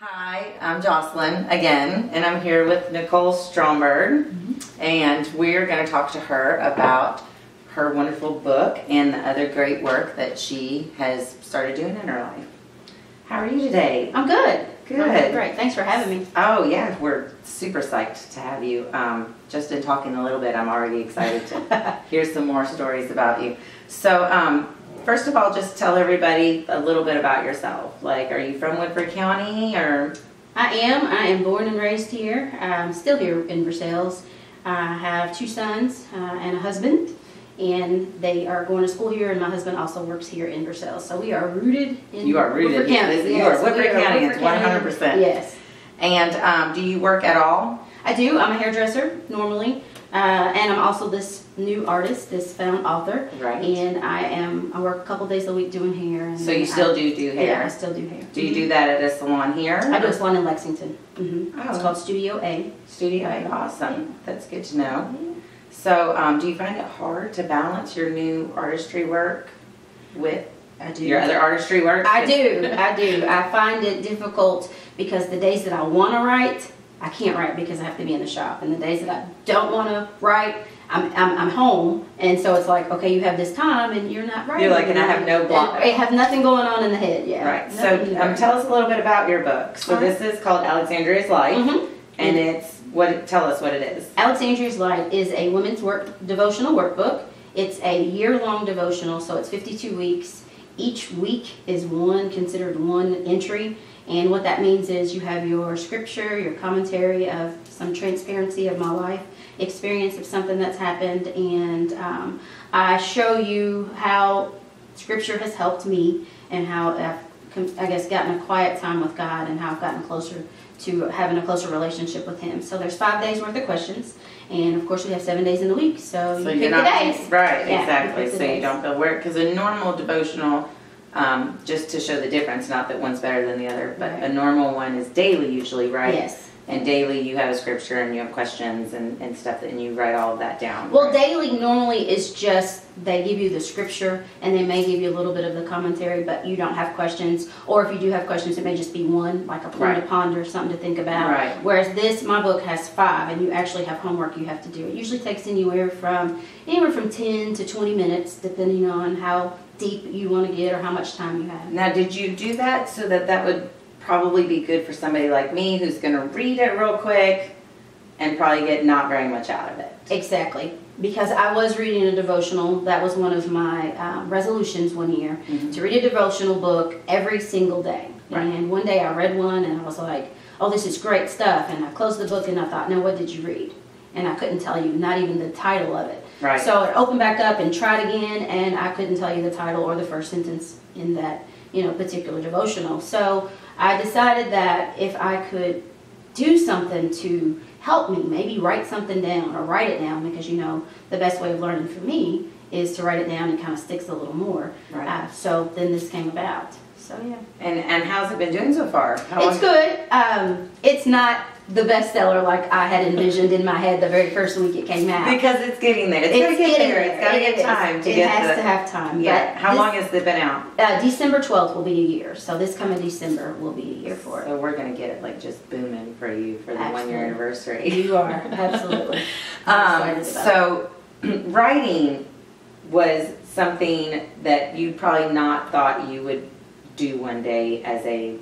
Hi, I'm Jocelyn again, and I'm here with Nicole Stromberg, and we're going to talk to her about her wonderful book and the other great work that she has started doing in her life. How are you today? I'm good. Good. I'm great. Thanks for having me. Oh yeah, we're super psyched to have you. Um, just in talking a little bit, I'm already excited to hear some more stories about you. So, um, first of all, just tell everybody a little bit about yourself. Like, are you from Woodford County or? I am. I am born and raised here. I'm still here in Versailles. I have two sons uh, and a husband, and they are going to school here. And my husband also works here in Versailles. So we are rooted in. You are rooted. Woodford County. Yes, you are Woodford County. Woodford It's County. 100%. Yes, And um, do you work at all? I do. I'm a hairdresser normally, uh, and I'm also this new artist, this found author. Right. And I am. I work a couple days a week doing hair. And So you I- still do do Yeah, I hair? still do hair. Do you do that at a salon here? I do a salon in Lexington. hmm Oh. It's called Studio A. Studio. A, awesome. That's good to know. So, um, do you find it hard to balance your new artistry work with I do. your other artistry work? I do. I do. I find it difficult because the days that I want to write, I can't write because I have to be in the shop. And the days that I don't want to write, I'm, I'm, I'm home. And so it's like, okay, you have this time and you're not writing. You're like, and I have no block. I have nothing going on in the head. Yeah. Right. So, um, tell us a little bit about your book. So, All right. this is called Alexandria's Light, Mhm. and it's what? Tell us what it is. Alexandria's Light is a women's work devotional workbook. It's a year-long devotional, so it's 52 weeks. Each week is one considered one entry, and what that means is you have your scripture, your commentary of some transparency of my life, experience of something that's happened, and um, I show you how scripture has helped me and how I've, I guess, gotten a quiet time with God and how I've gotten closer to having a closer relationship with Him. So there's five days worth of questions, and of course we have seven days in the week, so, So you pick not the days. right, Yeah, exactly. you pick the So you days. don't feel weird because a normal devotional, um, just to show the difference, not that one's better than the other, but a normal one is daily usually, right? Yes. And daily you have a scripture and you have questions and, and stuff, and you write all of that down. Well, right? daily normally is just they give you the scripture and they may give you a little bit of the commentary, but you don't have questions. Or if you do have questions, it may just be one, like a point to ponder, something to think about. Right. Whereas this, my book has five, and you actually have homework you have to do. It usually takes anywhere from anywhere from ten to twenty minutes, depending on how deep you want to get or how much time you have. Now, did you do that so that that would probably be good for somebody like me who's going to read it real quick and probably get not very much out of it? Exactly. Because I was reading a devotional. That was one of my um, resolutions one year Mhm. to read a devotional book every single day. Right. And one day I read one and I was like, oh, this is great stuff. And I closed the book and I thought, now what did you read? And I couldn't tell you, not even the title of it. Right. So it opened back up and tried again, and I couldn't tell you the title or the first sentence in that, you know, particular devotional. So I decided that if I could do something to help me, maybe write something down or write it down, because you know the best way of learning for me is to write it down and kind of sticks a little more. Right. Uh, so then this came about. So yeah, And and how's it been doing so far? How it's good. Um, it's not the bestseller like I had envisioned in my head the very first week it came out. Because it's getting there. It's, gonna get getting there. It's gotta It get time to it get has the. to have time. yeah. But How this- long has it been out? Uh, December 12th will be a year, so this coming December will be a year for it. So we're gonna get it like just booming for you for the one year anniversary. You are, absolutely. Um, it. so writing was something that you probably not thought you would do one day as a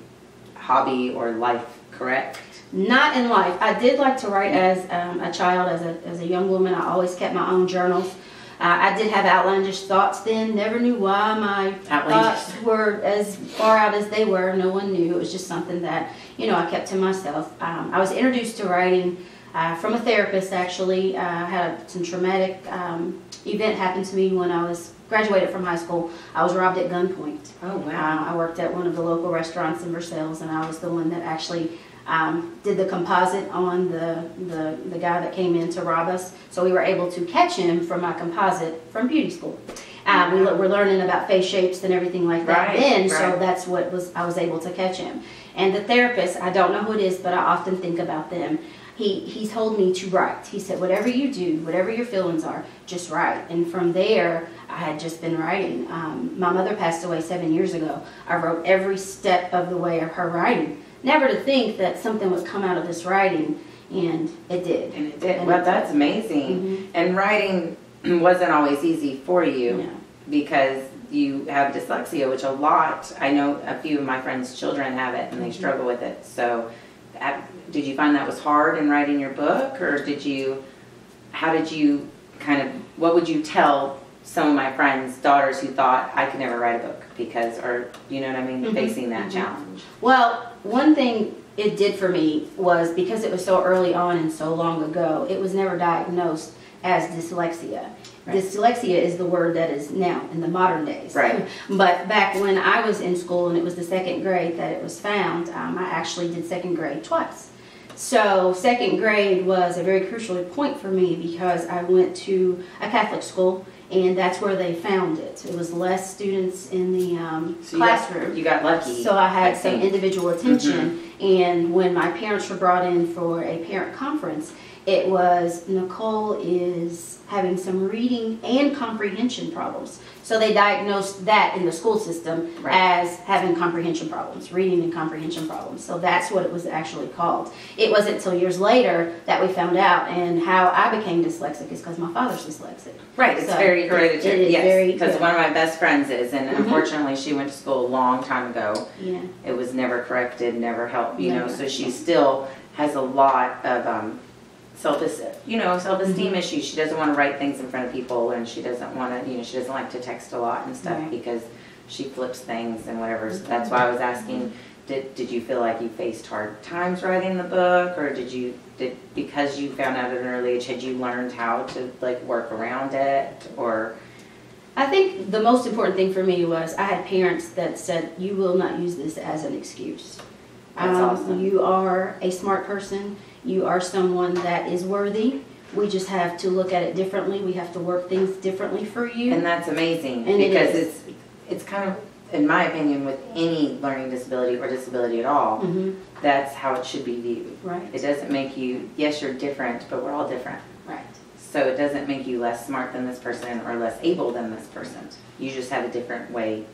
hobby or life, correct? Not in life. I did like to write as um, a child, as a, as a young woman. I always kept my own journals. Uh, I did have outlandish thoughts then. Never knew why my Outlandish. thoughts were as far out as they were. No one knew. It was just something that, you know, I kept to myself. Um, I was introduced to writing uh, from a therapist, actually. Uh, I had some traumatic um, event happen to me when I was graduated from high school. I was robbed at gunpoint. Oh Uh, I worked at one of the local restaurants in Versailles, and I was the one that actually um, did the composite on the, the, the guy that came in to rob us. So we were able to catch him from my composite from beauty school. Uh, we were learning about face shapes and everything like that Right, then, so that's what was I was able to catch him. And the therapist, I don't know who it is, but I often think about them. He he told me to write. He said, whatever you do, whatever your feelings are, just write. And from there, I had just been writing. Um, my mother passed away seven years ago. I wrote every step of the way of her writing. Never to think that something would come out of this writing, and it did. And it did. And Well, it that's amazing. Mhm. And writing wasn't always easy for you Yeah. because you have dyslexia, which a lot, I know a few of my friends' children have it and they Mhm. struggle with it. So, did you find that was hard in writing your book or did you, how did you kind of, what would you tell some of my friends' daughters who thought I could never write a book because, or, you know what I mean, Mhm. facing that Mhm. challenge? Well, one thing it did for me was because it was so early on and so long ago, it was never diagnosed as dyslexia. Right. Dyslexia is the word that is now in the modern days. Right. But back when I was in school and it was the second grade that it was found, um, I actually did second grade twice. So second grade was a very crucial point for me because I went to a Catholic school and that's where they found it. It was less students in the um, So you got- classroom. You got lucky. So I had I some individual attention, and when my parents were brought in for a parent conference, it was Nicole is having some reading and comprehension problems. So they diagnosed that in the school system Right. as having comprehension problems, reading and comprehension problems. So that's what it was actually called. It wasn't until years later that we found out, and how I became dyslexic is because my father's dyslexic. Right, it's So, very it- hereditary. it is yes, because one of my best friends is, and Mhm. unfortunately, she went to school a long time ago. Yeah. It was never corrected, never helped, you know. So she still has a lot of um, self, you know, self-esteem Mhm. issues. She doesn't want to write things in front of people, and she doesn't want to, you know, she doesn't like to text a lot and stuff Right. because she flips things and whatever. So that's why I was asking. Did, did you feel like you faced hard times writing the book or did you did because you found out at an early age had you learned how to like work around it or I think the most important thing for me was I had parents that said, "You will not use this as an excuse. That's Um, awesome. You are a smart person. You are someone that is worthy. We just have to look at it differently. We have to work things differently for you." And that's amazing And because is. it's it's kind of, in my opinion, with any learning disability or disability at all, hmm that's how it should be viewed. Right. It doesn't make you, yes, you're different, but we're all different. Right. So it doesn't make you less smart than this person or less able than this person. You just have a different way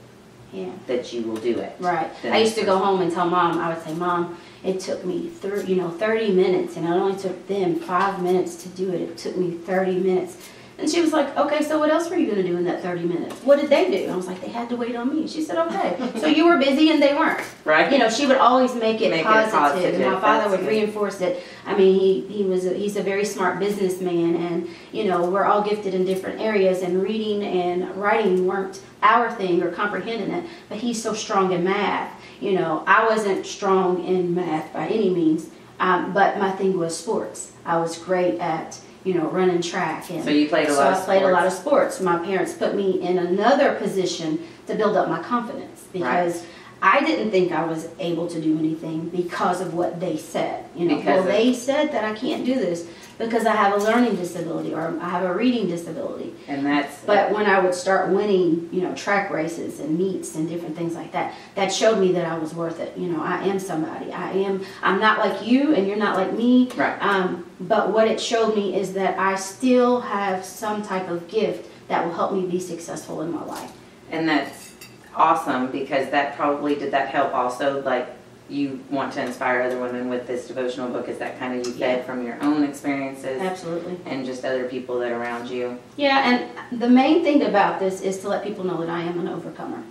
Yeah. that you will do it. Right. I used to go home and tell mom. I would say, "Mom, it took me thir- you know 30 minutes, and it only took them five minutes to do it. It took me 30 minutes." And she was like, "Okay, so what else were you going to do in that 30 minutes? What did they do?" I was like, "They had to wait on me." She said, "Okay, so you were busy and they weren't." Right? You know, she would always make it, Make it positive, positive, and my father that's would good. reinforce it. I mean, he, he was a, he's a very smart businessman, and you know, we're all gifted in different areas, and reading and writing weren't our thing or comprehending it. But he's so strong in math. You know, I wasn't strong in math by any means, um, but my thing was sports. I was great at you know running track and So you played a so lot I of played a lot of sports. sports. My parents put me in another position to build up my confidence because I didn't think I was able to do anything because of what they said. You know, Because well, they said that I can't do this because I have a learning disability or I have a reading disability. And that's, But when I would start winning, you know, track races and meets and different things like that, that showed me that I was worth it. You know, I am somebody. I am. I'm not like you, and you're not like me. right. Um, but what it showed me is that I still have some type of gift that will help me be successful in my life. And that's awesome because that probably, did that help also? Like you want to inspire other women with this devotional book? Is that kind of you get Yeah. from your own experiences Absolutely. and just other people that are around you? Yeah, and the main thing about this is to let people know that I am an overcomer.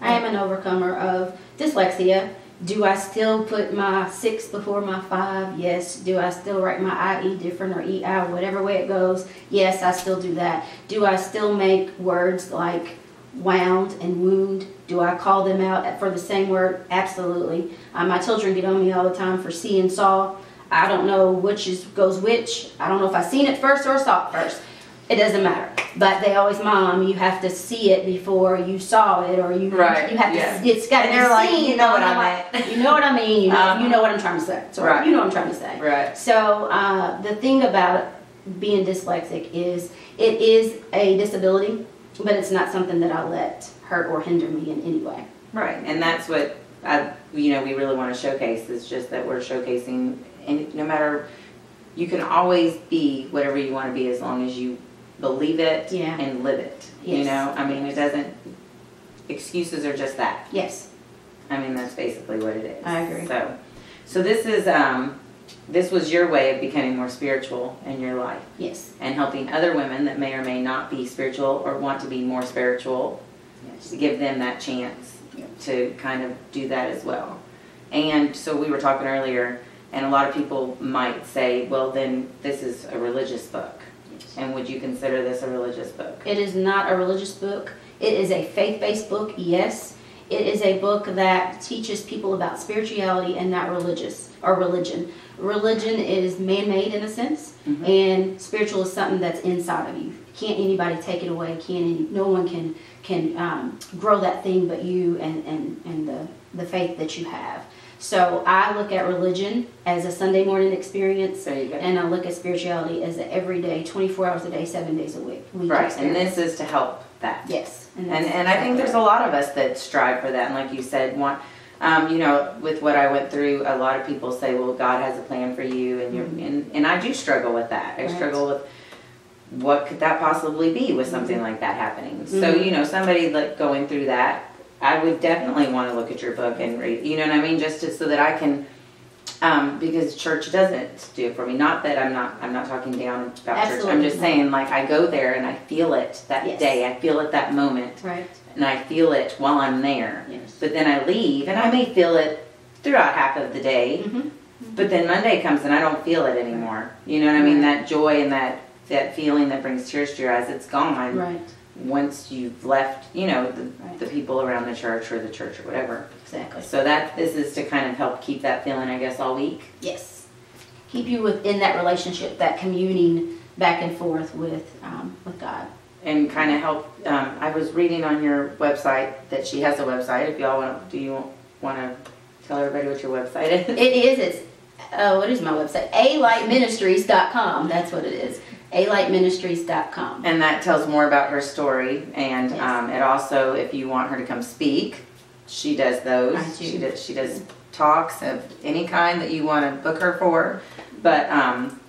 I am an overcomer of dyslexia. Do I still put my six before my five? Yes. Do I still write my IE different or EI, whatever way it goes? Yes, I still do that. Do I still make words like wound and wound? Do I call them out for the same word? Absolutely. Uh, my children get on me all the time for see and saw. I don't know which is goes which. I don't know if I seen it first or saw it first. It doesn't matter. But they always, mom, you have to see it before you saw it, or you Right, you have yeah. to. It's got to be they're like, seen. "You know what I'm I like, You know what I mean. You know, Uh-huh. you know what I'm trying to say. So Right. you know what I'm trying to say. Right. So uh, the thing about being dyslexic is it is a disability, but it's not something that I let hurt or hinder me in any way. Right, and that's what I, you know, we really want to showcase. Is just that we're showcasing, and no matter, you can always be whatever you want to be as long as you believe it Yeah. and live it. You know, I mean, it doesn't. Excuses are just that. Yes. I mean, that's basically what it is. I agree. So, So this is um, this was your way of becoming more spiritual in your life Yes. and helping other women that may or may not be spiritual or want to be more spiritual Yes. to give them that chance Yep. to kind of do that as well. And so we were talking earlier, and a lot of people might say, well, then this is a religious book. Yes. And would you consider this a religious book? It is not a religious book. It is a faith-based book, yes. It is a book that teaches people about spirituality and not religious or religion. Religion is man-made in a sense, Mhm. and spiritual is something that's inside of you. Can't anybody take it away? Can't any, no one can can um, grow that thing but you and and and the the faith that you have. So I look at religion as a Sunday morning experience, There you go. and I look at spirituality as an everyday, 24 hours a day, seven days a week. week Right, and this is to help that. Yes. And, that's and I think there's a lot of us that strive for that, and like you said, want, um, you know, with what I went through, a lot of people say, well, God has a plan for you, and you're, Mhm. and, and I do struggle with that. I Right. struggle with what could that possibly be with something like that happening. So, Mhm. you know, somebody like going through that, I would definitely want to look at your book and read, you know what I mean, just to, so that I can, um, because church doesn't do it for me. Not that I'm not, I'm not talking down about church. I'm just not. saying, like, I go there and I feel it that Yes. day. I feel it that moment Right. and I feel it while I'm there. Yes. But then I leave and I may feel it throughout half of the day. Mm-hmm. But then Monday comes and I don't feel it anymore. You know what I mean? That joy and that that feeling that brings tears to your eyes, it's gone Right. Once you've left, you know, the, Right. the people around the church or the church or whatever. Exactly. So that this is to kind of help keep that feeling, I guess, all week. Yes. Keep you within that relationship, that communing back and forth with um, with God. And kind of help. Um, I was reading on your website that she has a website. If y'all want, to, do you want to tell everybody what your website is? It is. It's oh, what is my website? alightministries.com. That's what it is. alightministries.com. And that tells more about her story. And Yes. um, it also, if you want her to come speak, she does those. I do. She does. She does talks of any kind that you want to book her for. But um,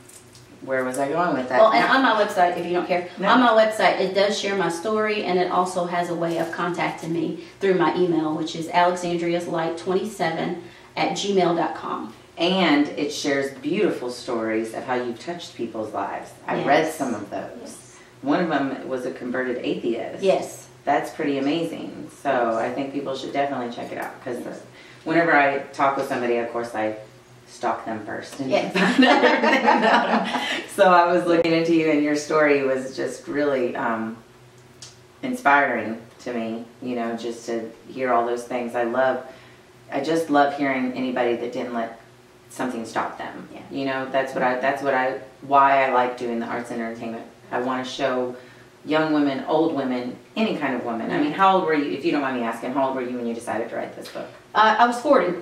where was I going with that? Well, and on my website, if you don't care, No. on my website, it does share my story, and it also has a way of contacting me through my email, which is alexandriaslight27 at gmail.com. and it shares beautiful stories of how you've touched people's lives. I read some of those. One of them was a converted atheist. Yes. That's pretty amazing. So I think people should definitely check it out because whenever I talk with somebody, of course, I stalk them first and Yeah. find everything about them. So I was looking into you, and your story was just really um, inspiring to me. You know, just to hear all those things. I love. I just love hearing anybody that didn't let something stop them. Yeah. You know, that's what I. That's what I. Why I like doing the arts and entertainment. I want to show young women, old women, any kind of woman. I mean, how old were you? If you don't mind me asking, how old were you when you decided to write this book? Uh, I was 40,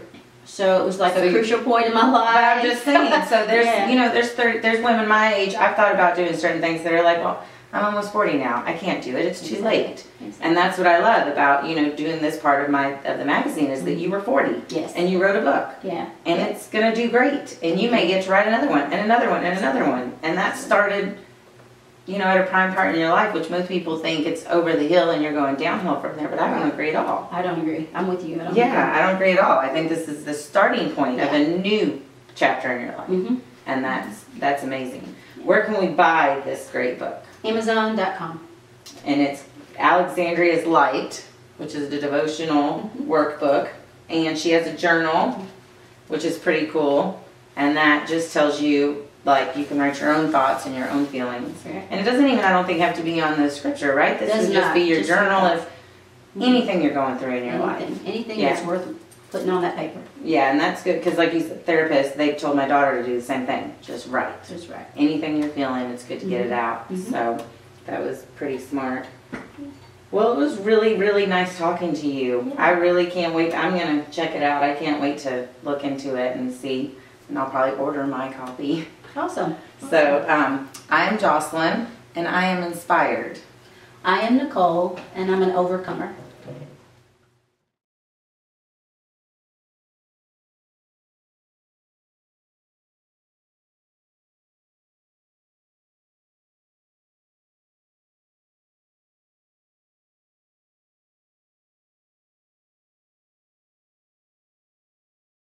so it was like So a crucial point in my life. I'm just saying. So there's, Yeah. you know, there's 30, there's women my age. I've thought about doing certain things that are like, well, I'm almost 40 now. I can't do it. It's too late. And that's what I love about you know doing this part of my of the magazine is that you were 40 Yes. and you wrote a book yeah. and it's gonna do great and you may get to write another one and another one and another one and that started you know at a prime part in your life which most people think it's over the hill and you're going downhill from there but I don't agree at all. I don't agree. I'm with you. I don't Yeah, I don't agree at all. I think this is the starting point of a new chapter in your life Mm-hmm. and that's that's amazing. Where can we buy this great book? Amazon.com. and it's Alexandria's Light, which is the devotional mm-hmm. workbook, and she has a journal, which is pretty cool, and that just tells you like you can write your own thoughts and your own feelings. And it doesn't even, I don't think, have to be on the scripture, right? This Does would just not, be your just journal of anything you're going through in your life. Anything, anything Yeah. that's worth putting on that paper. Yeah, and that's good because, like you said, therapist, they told my daughter to do the same thing. Just write. That's right. anything you're feeling, it's good to get it out. Mhm. So that was pretty smart. Well, it was really, really nice talking to you. Yeah. I really can't wait. I'm gonna check it out. I can't wait to look into it and see. And I'll probably order my copy. Awesome. So um, I am Jocelyn, and I am inspired. I am Nicole, and I'm an overcomer.